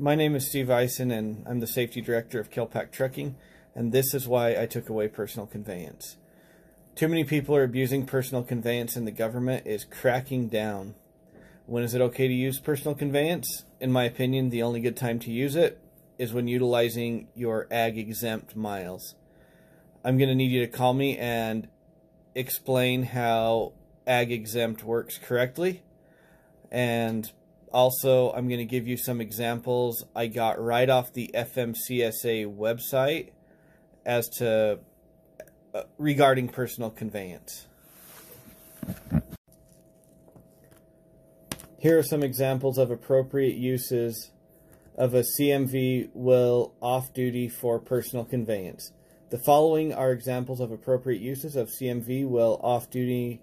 My name is Steve Ison, and I'm the safety director of Killpack Trucking, and this is why I took away personal conveyance. Too many people are abusing personal conveyance, and the government is cracking down. When is it okay to use personal conveyance? In my opinion, the only good time to use it is when utilizing your ag exempt miles. I'm going to need you to call me and explain how ag exempt works correctly and also, I'm going to give you some examples I got right off the FMCSA website as to uh, regarding personal conveyance. Here are some examples of appropriate uses of a CMV will off-duty for personal conveyance. The following are examples of appropriate uses of CMV will off-duty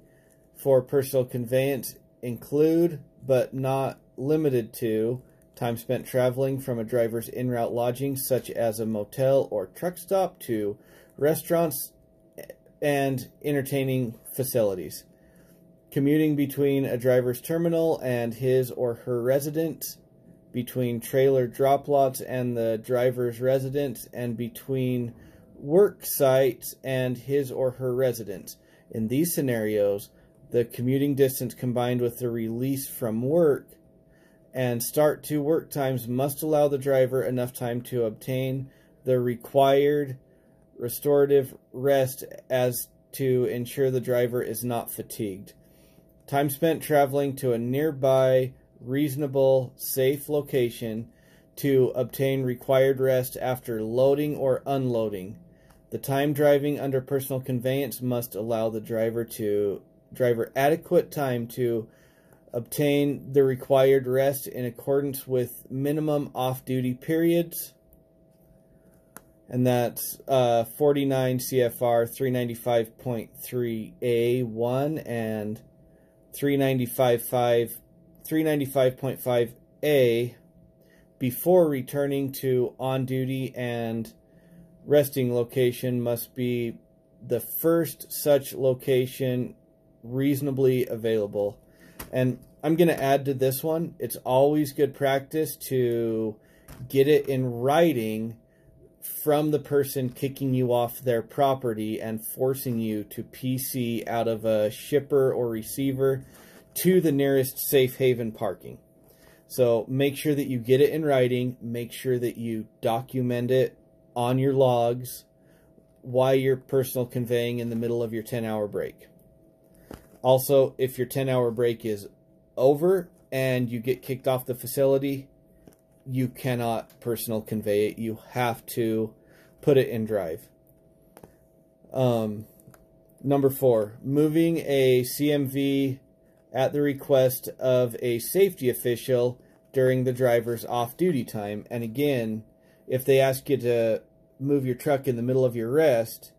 for personal conveyance include, but not limited to time spent traveling from a driver's in route lodging, such as a motel or truck stop, to restaurants and entertaining facilities. Commuting between a driver's terminal and his or her residence, between trailer drop lots and the driver's residence, and between work sites and his or her residence. In these scenarios, the commuting distance combined with the release from work and start to work times must allow the driver enough time to obtain the required restorative rest as to ensure the driver is not fatigued. Time spent traveling to a nearby, reasonable, safe location to obtain required rest after loading or unloading. The time driving under personal conveyance must allow the driver to driver adequate time to obtain the required rest in accordance with minimum off-duty periods. And that's uh, 49 CFR 395.3A1 and 395.5 395.5A before returning to on duty and resting location must be the first such location reasonably available. And I'm going to add to this one, it's always good practice to get it in writing from the person kicking you off their property and forcing you to PC out of a shipper or receiver to the nearest safe haven parking. So make sure that you get it in writing, make sure that you document it on your logs why you're personal conveying in the middle of your 10 hour break. Also, if your 10 hour break is over and you get kicked off the facility, you cannot personal convey it. You have to put it in drive. Um, number four, moving a CMV at the request of a safety official during the driver's off duty time. And again, if they ask you to move your truck in the middle of your rest,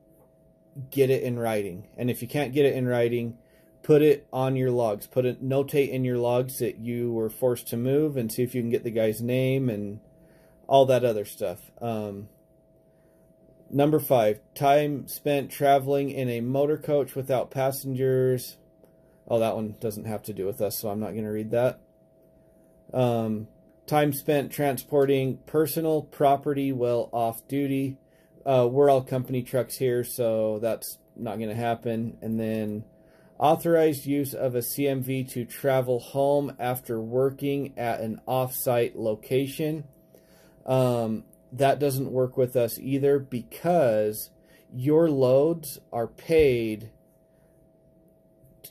get it in writing. And if you can't get it in writing, put it on your logs. Put it notate in your logs that you were forced to move and see if you can get the guy's name and all that other stuff. Um, number five, time spent traveling in a motor coach without passengers. Oh, that one doesn't have to do with us, so I'm not going to read that. Um, time spent transporting personal property while off duty. Uh, we're all company trucks here, so that's not going to happen. And then authorized use of a CMV to travel home after working at an off-site location. Um, that doesn't work with us either because your loads are paid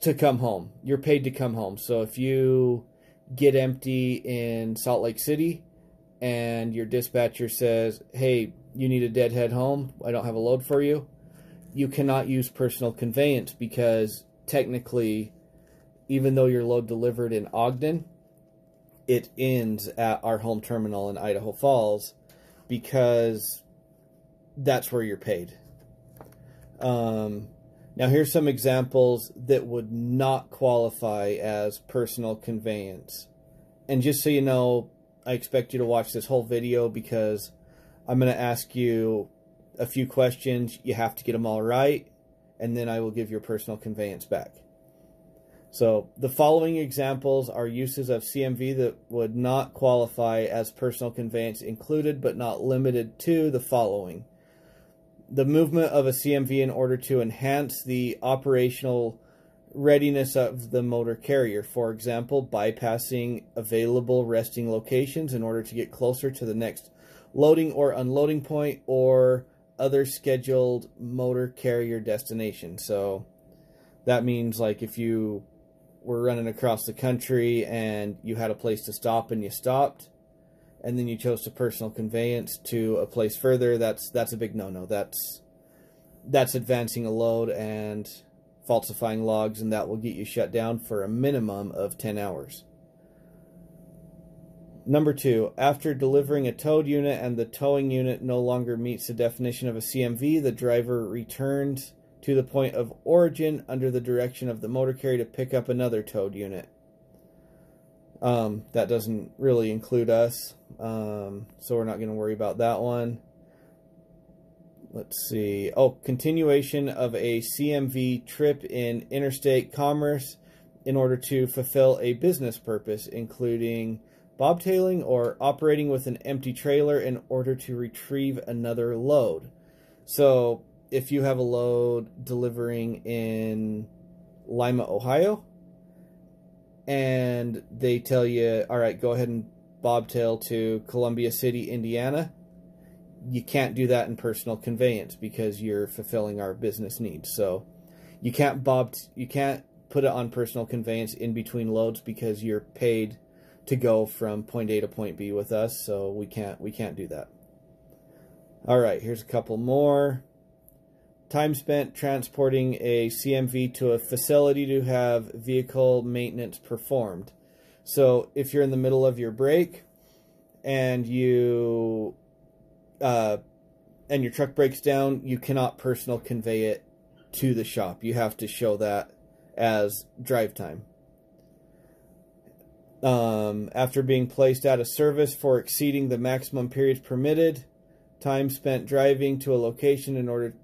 to come home. You're paid to come home. So if you get empty in Salt Lake City and your dispatcher says, hey, you need a deadhead home, I don't have a load for you, you cannot use personal conveyance because technically, even though your load delivered in Ogden, it ends at our home terminal in Idaho Falls because that's where you're paid. Um, now, here's some examples that would not qualify as personal conveyance. And just so you know, I expect you to watch this whole video because I'm going to ask you a few questions. You have to get them all right and then I will give your personal conveyance back. So the following examples are uses of CMV that would not qualify as personal conveyance included but not limited to the following. The movement of a CMV in order to enhance the operational readiness of the motor carrier. For example, bypassing available resting locations in order to get closer to the next loading or unloading point or other scheduled motor carrier destination. So that means like if you were running across the country and you had a place to stop and you stopped and then you chose to personal conveyance to a place further that's that's a big no-no that's that's advancing a load and falsifying logs and that will get you shut down for a minimum of 10 hours number two after delivering a towed unit and the towing unit no longer meets the definition of a cmv the driver returns to the point of origin under the direction of the motor carrier to pick up another towed unit. Um, that doesn't really include us, um, so we're not going to worry about that one. Let's see. Oh, continuation of a CMV trip in interstate commerce in order to fulfill a business purpose, including bobtailing or operating with an empty trailer in order to retrieve another load. So if you have a load delivering in Lima, Ohio, and they tell you, all right, go ahead and bobtail to Columbia City, Indiana, you can't do that in personal conveyance because you're fulfilling our business needs. So you can't bob, you can't put it on personal conveyance in between loads because you're paid to go from point A to point B with us. So we can't, we can't do that. All right, here's a couple more time spent transporting a CMV to a facility to have vehicle maintenance performed. So if you're in the middle of your break and you uh, and your truck breaks down, you cannot personal convey it to the shop. You have to show that as drive time. Um, after being placed out of service for exceeding the maximum periods permitted, time spent driving to a location in order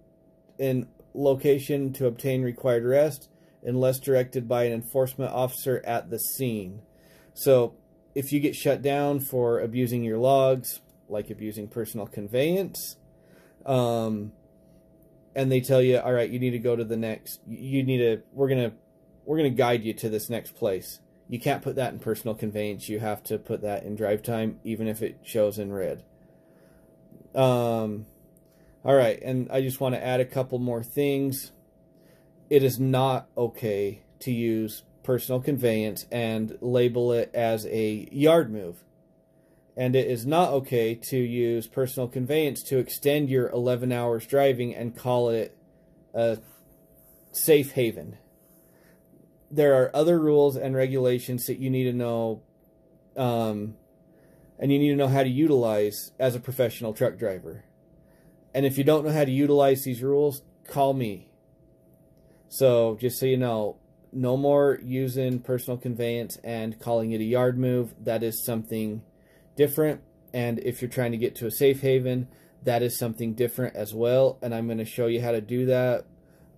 in location to obtain required rest unless directed by an enforcement officer at the scene. So, if you get shut down for abusing your logs, like abusing personal conveyance, um, and they tell you, all right, you need to go to the next, you need to, we're gonna, we're gonna guide you to this next place. You can't put that in personal conveyance. You have to put that in drive time, even if it shows in red. Um, all right, and I just want to add a couple more things. It is not okay to use personal conveyance and label it as a yard move. And it is not okay to use personal conveyance to extend your 11 hours driving and call it a safe haven. There are other rules and regulations that you need to know, um, and you need to know how to utilize as a professional truck driver. And if you don't know how to utilize these rules, call me. So just so you know, no more using personal conveyance and calling it a yard move. That is something different. And if you're trying to get to a safe haven, that is something different as well. And I'm going to show you how to do that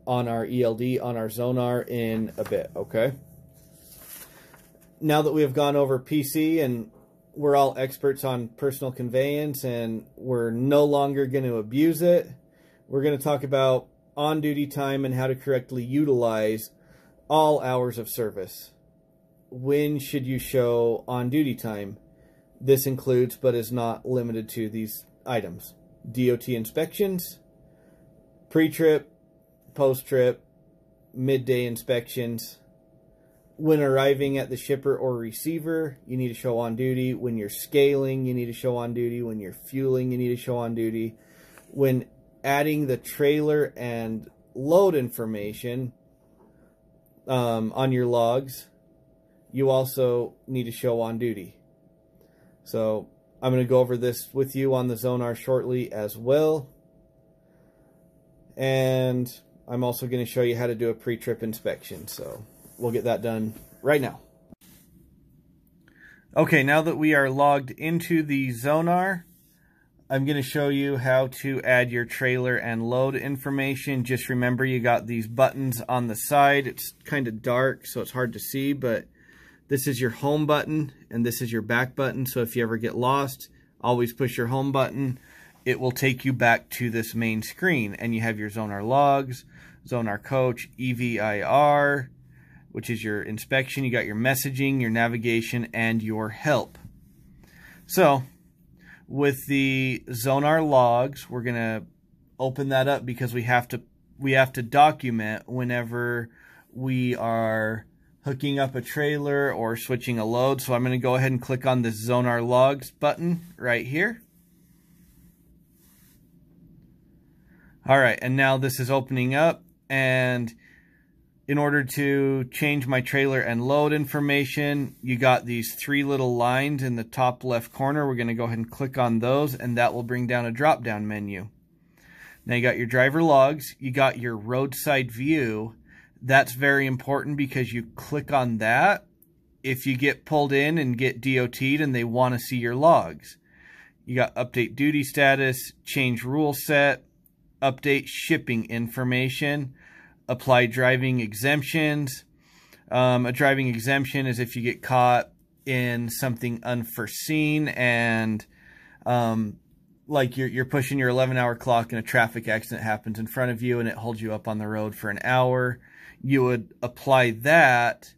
on our ELD, on our Zonar in a bit, okay? Now that we have gone over PC and we're all experts on personal conveyance and we're no longer going to abuse it. We're going to talk about on duty time and how to correctly utilize all hours of service. When should you show on duty time? This includes, but is not limited to, these items DOT inspections, pre trip, post trip, midday inspections, when arriving at the shipper or receiver, you need to show on duty. When you're scaling, you need to show on duty. When you're fueling, you need to show on duty. When adding the trailer and load information um, on your logs, you also need to show on duty. So I'm going to go over this with you on the Zonar shortly as well. And I'm also going to show you how to do a pre-trip inspection. So we'll get that done right now. Okay, now that we are logged into the Zonar, I'm going to show you how to add your trailer and load information. Just remember you got these buttons on the side. It's kind of dark, so it's hard to see, but this is your home button and this is your back button. So if you ever get lost, always push your home button. It will take you back to this main screen and you have your Zonar logs, Zonar coach, EVIR, which is your inspection. You got your messaging, your navigation, and your help. So with the Zonar logs, we're going to open that up because we have to we have to document whenever we are hooking up a trailer or switching a load. So I'm going to go ahead and click on this Zonar logs button right here. All right, and now this is opening up and in order to change my trailer and load information, you got these three little lines in the top left corner. We're going to go ahead and click on those, and that will bring down a drop-down menu. Now you got your driver logs, you got your roadside view. That's very important because you click on that if you get pulled in and get DOT'd and they want to see your logs. You got update duty status, change rule set, update shipping information, apply driving exemptions. Um, a driving exemption is if you get caught in something unforeseen and um, like you're, you're pushing your 11 hour clock and a traffic accident happens in front of you and it holds you up on the road for an hour, you would apply that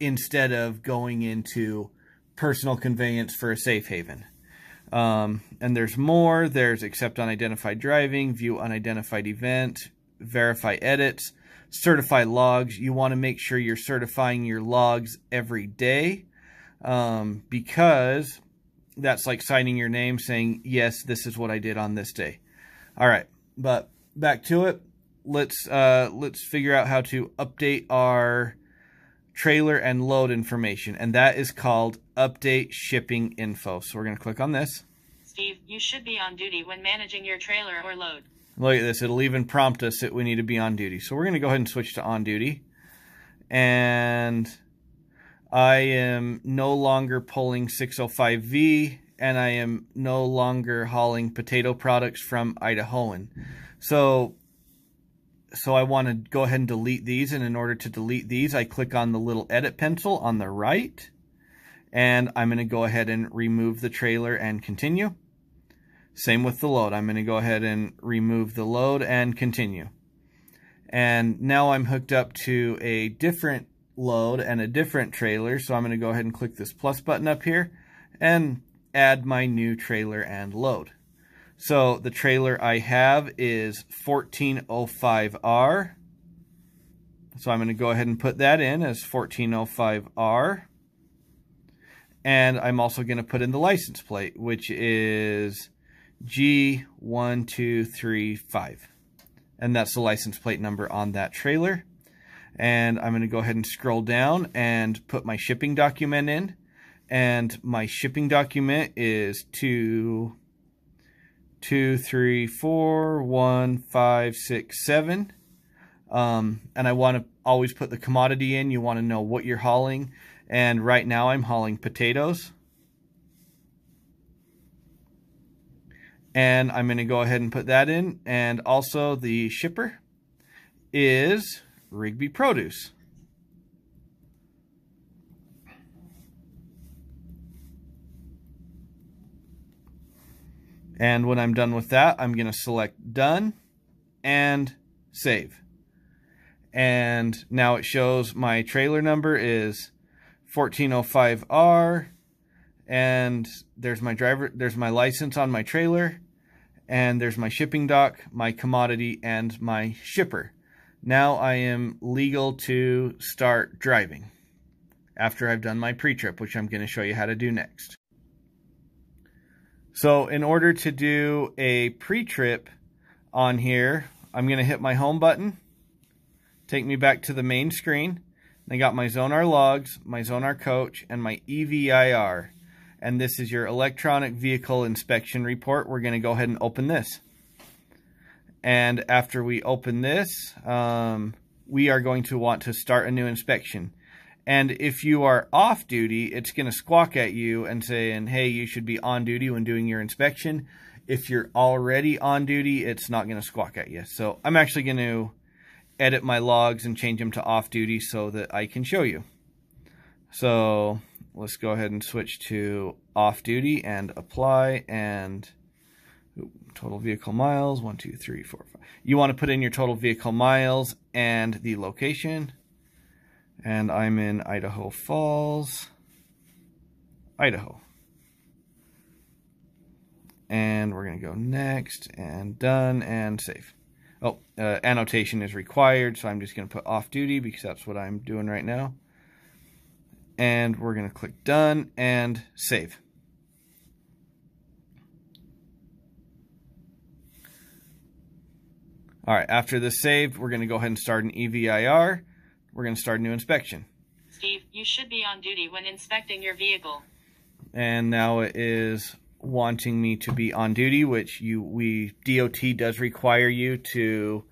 instead of going into personal conveyance for a safe haven. Um, and there's more. There's accept unidentified driving, view unidentified event, verify edits certify logs, you want to make sure you're certifying your logs every day um, because that's like signing your name saying, yes, this is what I did on this day. All right, but back to it. Let's uh, let's figure out how to update our trailer and load information, and that is called update shipping info. So we're going to click on this. Steve, you should be on duty when managing your trailer or load. Look at this. It'll even prompt us that we need to be on duty. So we're going to go ahead and switch to on duty. And I am no longer pulling 605V and I am no longer hauling potato products from Idahoan. So so I want to go ahead and delete these and in order to delete these I click on the little edit pencil on the right and I'm going to go ahead and remove the trailer and continue. Same with the load. I'm going to go ahead and remove the load and continue. And now I'm hooked up to a different load and a different trailer. So I'm going to go ahead and click this plus button up here and add my new trailer and load. So the trailer I have is 1405R. So I'm going to go ahead and put that in as 1405R. And I'm also going to put in the license plate, which is G1235. And that's the license plate number on that trailer. And I'm going to go ahead and scroll down and put my shipping document in. And my shipping document is two, two, three, four, one, five, six, seven. Um, and I want to always put the commodity in. You want to know what you're hauling. And right now I'm hauling potatoes. And I'm going to go ahead and put that in. And also the shipper is Rigby Produce. And when I'm done with that, I'm going to select Done and Save. And now it shows my trailer number is 1405R and there's my driver there's my license on my trailer and there's my shipping dock, my commodity, and my shipper. Now I am legal to start driving after I've done my pre-trip, which I'm going to show you how to do next. So in order to do a pre-trip on here, I'm going to hit my home button, take me back to the main screen. I got my Zonar logs, my Zonar coach, and my EVIR and this is your electronic vehicle inspection report. We're going to go ahead and open this. And after we open this, um, we are going to want to start a new inspection. And if you are off duty, it's going to squawk at you and saying, hey, you should be on duty when doing your inspection. if you're already on duty, it's not going to squawk at you. So I'm actually going to edit my logs and change them to off duty so that I can show you. So let's go ahead and switch to off duty and apply and total vehicle miles, one, two, three, four, five. You want to put in your total vehicle miles and the location. And I'm in Idaho Falls, Idaho. And we're going to go next and done and save. Oh, uh, annotation is required, so I'm just going to put off duty because that's what I'm doing right now. And we're going to click done and save. All right, after this saved, we're going to go ahead and start an EVIR. We're going to start a new inspection. Steve, you should be on duty when inspecting your vehicle. And now it is wanting me to be on duty, which you we DOT does require you to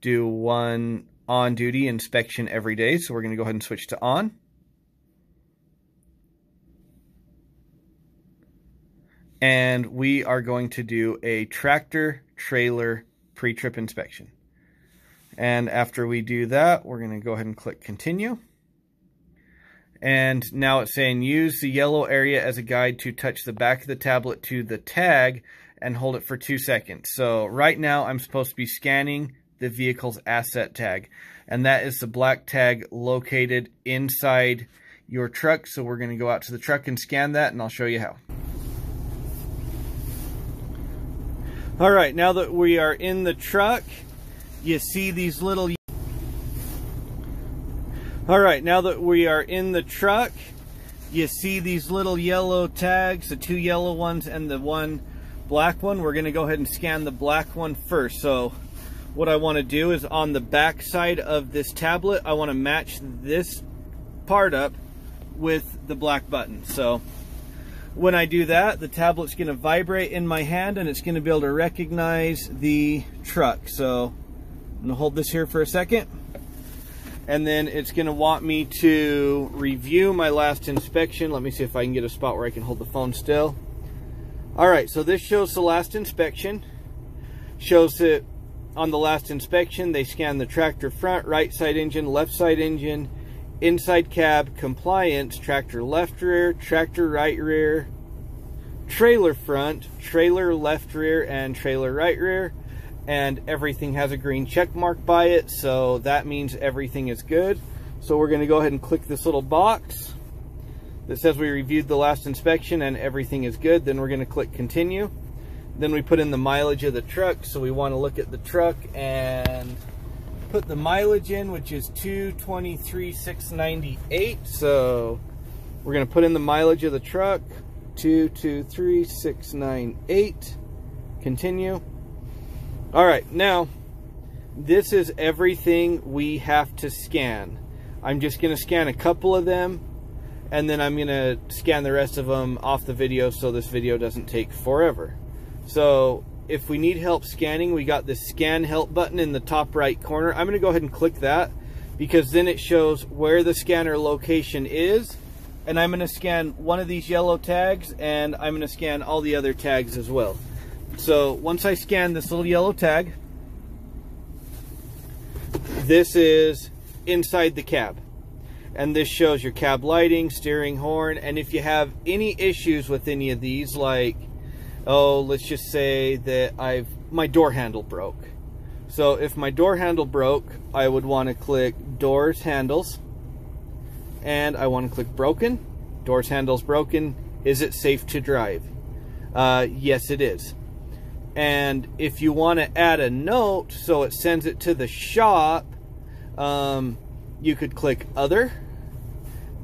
do one on duty inspection every day. So we're going to go ahead and switch to on. And we are going to do a tractor trailer pre-trip inspection. And after we do that, we're going to go ahead and click continue. And now it's saying use the yellow area as a guide to touch the back of the tablet to the tag and hold it for two seconds. So right now I'm supposed to be scanning the vehicle's asset tag. And that is the black tag located inside your truck. So we're going to go out to the truck and scan that and I'll show you how. All right, now that we are in the truck, you see these little all right, now that we are in the truck, you see these little yellow tags, the two yellow ones and the one black one. We're gonna go ahead and scan the black one first. So what I wanna do is on the back side of this tablet, I wanna match this part up with the black button. So when I do that, the tablet's gonna vibrate in my hand and it's gonna be able to recognize the truck. So I'm gonna hold this here for a second and then it's going to want me to review my last inspection. Let me see if I can get a spot where I can hold the phone still. All right, so this shows the last inspection. Shows that on the last inspection, they scanned the tractor front, right side engine, left side engine, inside cab, compliance, tractor left rear, tractor right rear, trailer front, trailer left rear, and trailer right rear and everything has a green check mark by it so that means everything is good. So we're going to go ahead and click this little box that says we reviewed the last inspection and everything is good. Then we're going to click continue. Then we put in the mileage of the truck so we want to look at the truck and put the mileage in which is 223,698 so we're going to put in the mileage of the truck 223,698 continue all right, now this is everything we have to scan. I'm just going to scan a couple of them and then I'm going to scan the rest of them off the video so this video doesn't take forever. So if we need help scanning, we got this scan help button in the top right corner. I'm going to go ahead and click that because then it shows where the scanner location is. And I'm going to scan one of these yellow tags and I'm going to scan all the other tags as well. So once I scan this little yellow tag, this is inside the cab. And this shows your cab lighting, steering horn, and if you have any issues with any of these, like, oh, let's just say that I've my door handle broke. So if my door handle broke, I would want to click doors handles, and I want to click broken. Doors handles broken. Is it safe to drive? Uh, yes, it is. And if you want to add a note so it sends it to the shop, um, you could click Other.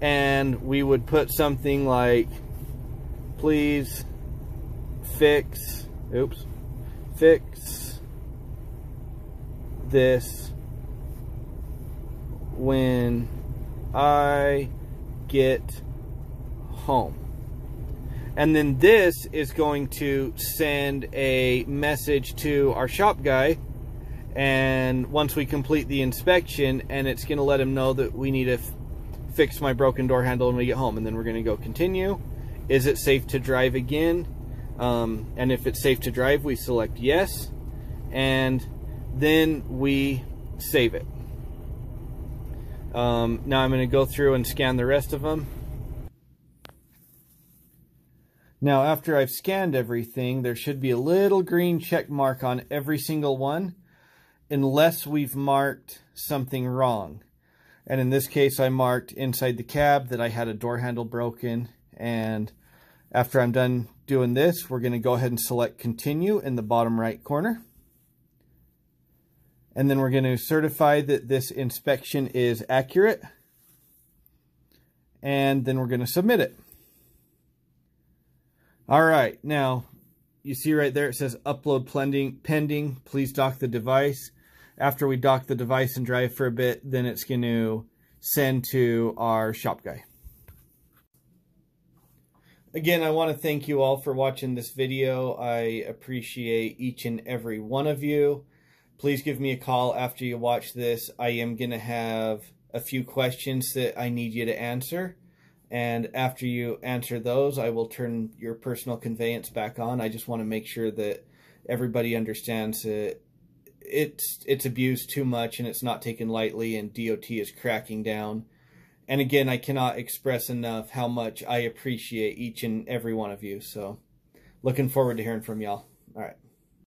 And we would put something like, please fix, oops, fix this when I get home. And then this is going to send a message to our shop guy. And once we complete the inspection, and it's going to let him know that we need to fix my broken door handle when we get home. And then we're going to go continue. Is it safe to drive again? Um, and if it's safe to drive, we select yes. And then we save it. Um, now I'm going to go through and scan the rest of them. Now after I've scanned everything, there should be a little green check mark on every single one unless we've marked something wrong. And in this case, I marked inside the cab that I had a door handle broken. And after I'm done doing this, we're going to go ahead and select continue in the bottom right corner. And then we're going to certify that this inspection is accurate. And then we're going to submit it. All right, now you see right there it says upload pending, pending. Please dock the device. After we dock the device and drive for a bit, then it's going to send to our shop guy. Again, I want to thank you all for watching this video. I appreciate each and every one of you. Please give me a call after you watch this. I am going to have a few questions that I need you to answer. And after you answer those, I will turn your personal conveyance back on. I just want to make sure that everybody understands that it's it's abused too much and it's not taken lightly and DOT is cracking down. And again, I cannot express enough how much I appreciate each and every one of you. So looking forward to hearing from y'all. All right.